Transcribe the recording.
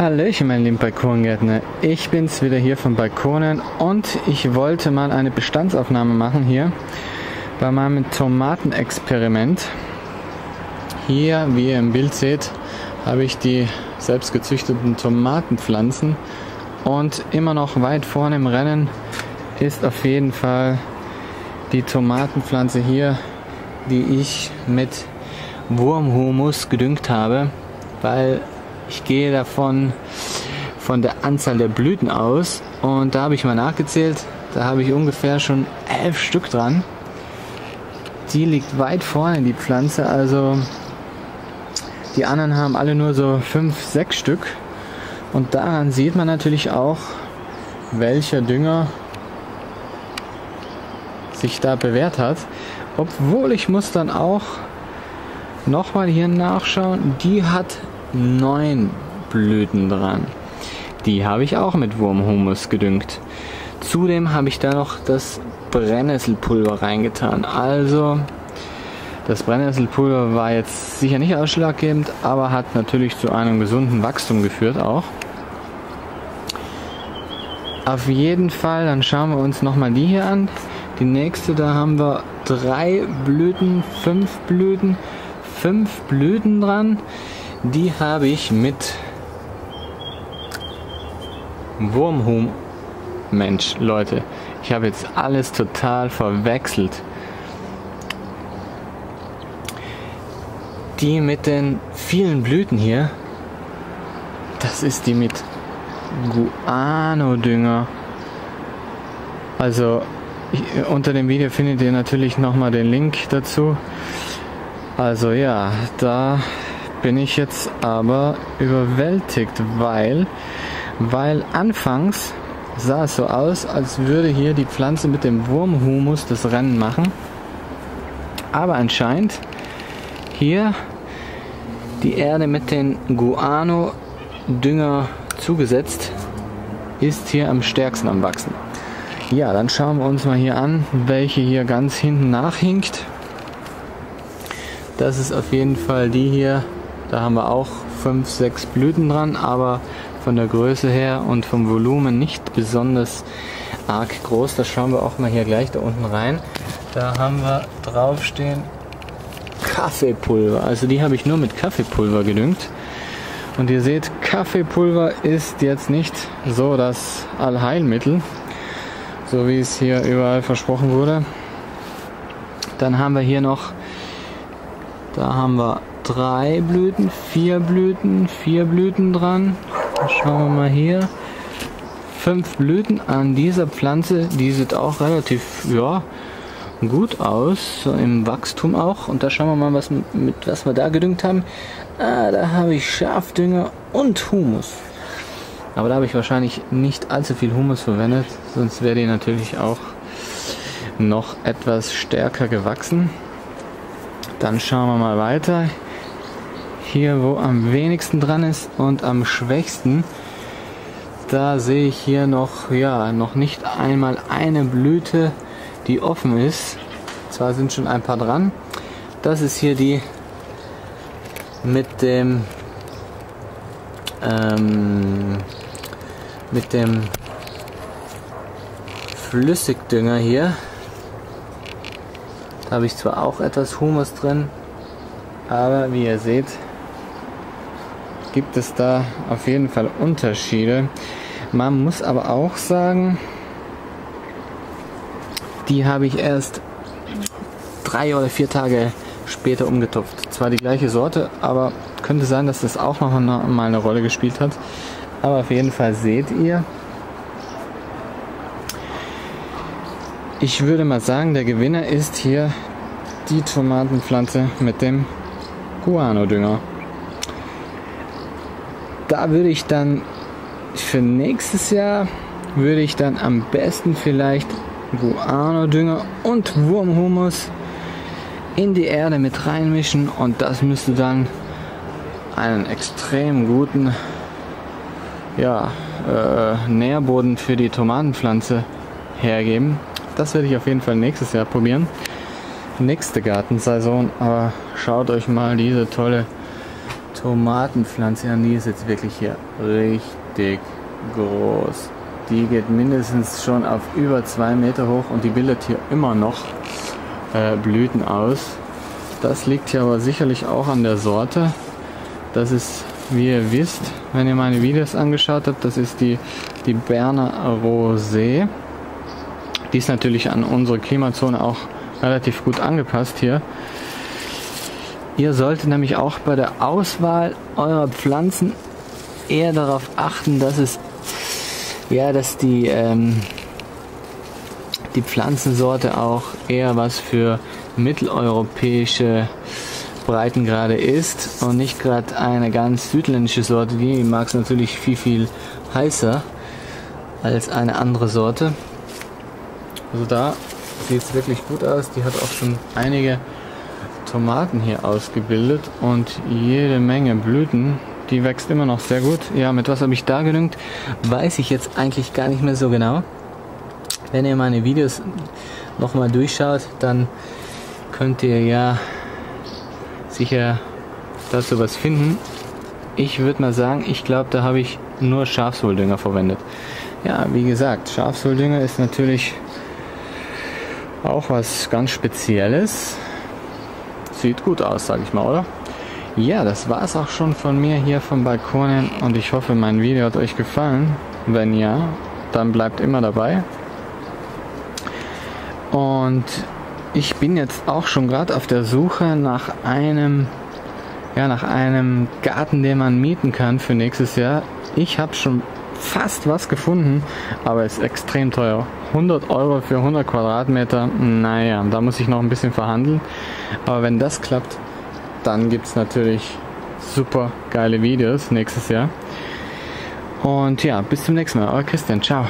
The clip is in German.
Hallöchen, mein lieben Balkongärtner. Ich bin's wieder hier von Balkonen und ich wollte mal eine Bestandsaufnahme machen hier bei meinem Tomatenexperiment. Hier, wie ihr im Bild seht, habe ich die selbst gezüchteten Tomatenpflanzen und immer noch weit vorne im Rennen ist auf jeden Fall die Tomatenpflanze hier, die ich mit Wurmhumus gedüngt habe, weil ich gehe davon von der Anzahl der Blüten aus und da habe ich mal nachgezählt. Da habe ich ungefähr schon elf Stück dran. Die liegt weit vorne, die Pflanze. Also die anderen haben alle nur so fünf, sechs Stück. Und daran sieht man natürlich auch, welcher Dünger sich da bewährt hat. Obwohl ich muss dann auch nochmal hier nachschauen. Die hat neun Blüten dran. Die habe ich auch mit Wurmhumus gedüngt. Zudem habe ich da noch das Brennnesselpulver reingetan. Also das Brennnesselpulver war jetzt sicher nicht ausschlaggebend, aber hat natürlich zu einem gesunden Wachstum geführt auch. Auf jeden Fall, dann schauen wir uns nochmal die hier an. Die nächste, da haben wir drei Blüten, fünf Blüten, fünf Blüten dran. Die habe ich mit Wurmhum. Mensch, Leute, ich habe jetzt alles total verwechselt. Die mit den vielen Blüten hier, das ist die mit Guano-Dünger. Also unter dem Video findet ihr natürlich nochmal den Link dazu. Also ja, da bin ich jetzt aber überwältigt, weil, weil anfangs sah es so aus, als würde hier die Pflanze mit dem Wurmhumus das Rennen machen. Aber anscheinend hier die Erde mit den Guano-Dünger zugesetzt ist hier am stärksten am Wachsen. Ja, dann schauen wir uns mal hier an, welche hier ganz hinten nachhinkt. Das ist auf jeden Fall die hier da haben wir auch 5, 6 Blüten dran, aber von der Größe her und vom Volumen nicht besonders arg groß. Das schauen wir auch mal hier gleich da unten rein. Da haben wir draufstehen Kaffeepulver. Also die habe ich nur mit Kaffeepulver gedüngt. Und ihr seht, Kaffeepulver ist jetzt nicht so das Allheilmittel, so wie es hier überall versprochen wurde. Dann haben wir hier noch, da haben wir drei Blüten, vier Blüten, vier Blüten dran. Schauen wir mal hier. Fünf Blüten an dieser Pflanze, die sieht auch relativ, ja, gut aus, so im Wachstum auch. Und da schauen wir mal, was, mit was wir da gedüngt haben. Ah, da habe ich Schafdünger und Humus. Aber da habe ich wahrscheinlich nicht allzu viel Humus verwendet, sonst wäre die natürlich auch noch etwas stärker gewachsen. Dann schauen wir mal weiter hier, wo am wenigsten dran ist und am schwächsten, da sehe ich hier noch, ja, noch nicht einmal eine Blüte, die offen ist. Zwar sind schon ein paar dran. Das ist hier die mit dem ähm, mit dem Flüssigdünger hier. Da habe ich zwar auch etwas Humus drin, aber wie ihr seht, gibt es da auf jeden Fall Unterschiede. Man muss aber auch sagen, die habe ich erst drei oder vier Tage später umgetopft. Zwar die gleiche Sorte, aber könnte sein, dass das auch noch mal eine Rolle gespielt hat. Aber auf jeden Fall seht ihr, ich würde mal sagen, der Gewinner ist hier die Tomatenpflanze mit dem Guano-Dünger da würde ich dann für nächstes Jahr würde ich dann am besten vielleicht Guano-Dünger und Wurmhumus in die Erde mit reinmischen und das müsste dann einen extrem guten ja, äh, Nährboden für die Tomatenpflanze hergeben. Das werde ich auf jeden Fall nächstes Jahr probieren. Nächste Gartensaison, aber schaut euch mal diese tolle Tomatenpflanze. Die ist jetzt wirklich hier richtig groß. Die geht mindestens schon auf über zwei Meter hoch und die bildet hier immer noch äh, Blüten aus. Das liegt hier aber sicherlich auch an der Sorte. Das ist, wie ihr wisst, wenn ihr meine Videos angeschaut habt, das ist die, die Berner Rosé. Die ist natürlich an unsere Klimazone auch relativ gut angepasst hier. Ihr solltet nämlich auch bei der Auswahl eurer Pflanzen eher darauf achten, dass es ja, dass die ähm, die Pflanzensorte auch eher was für mitteleuropäische Breitengrade ist und nicht gerade eine ganz südländische Sorte. Die mag es natürlich viel, viel heißer als eine andere Sorte. Also da sieht es wirklich gut aus. Die hat auch schon einige Tomaten hier ausgebildet und jede Menge Blüten. Die wächst immer noch sehr gut. Ja, mit was habe ich da gedüngt? Weiß ich jetzt eigentlich gar nicht mehr so genau. Wenn ihr meine Videos nochmal durchschaut, dann könnt ihr ja sicher dazu was finden. Ich würde mal sagen, ich glaube, da habe ich nur Schafswohldünger verwendet. Ja, wie gesagt, Schafswohldünger ist natürlich auch was ganz Spezielles. Sieht gut aus, sage ich mal, oder? Ja, das war es auch schon von mir hier vom Balkonen und ich hoffe, mein Video hat euch gefallen. Wenn ja, dann bleibt immer dabei. Und ich bin jetzt auch schon gerade auf der Suche nach einem, ja, nach einem Garten, den man mieten kann für nächstes Jahr. Ich habe schon fast was gefunden, aber ist extrem teuer. 100 Euro für 100 Quadratmeter, naja, da muss ich noch ein bisschen verhandeln. Aber wenn das klappt, dann gibt es natürlich super geile Videos nächstes Jahr. Und ja, bis zum nächsten Mal. Euer Christian, ciao.